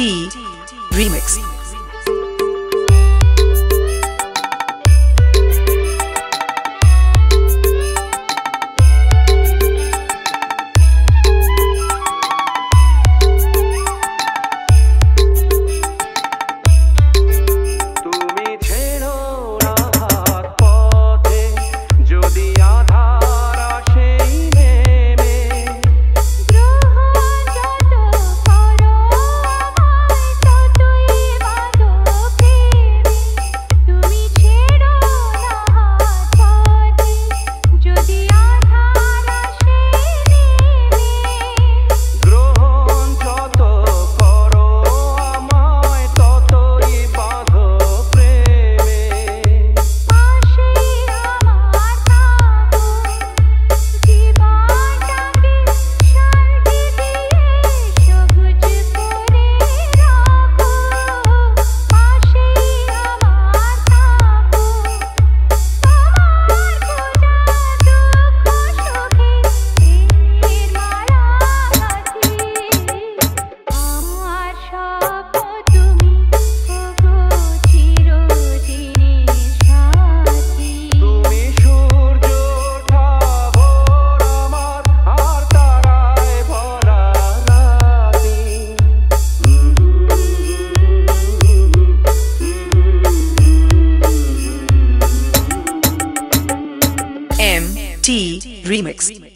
Remix. T Remix.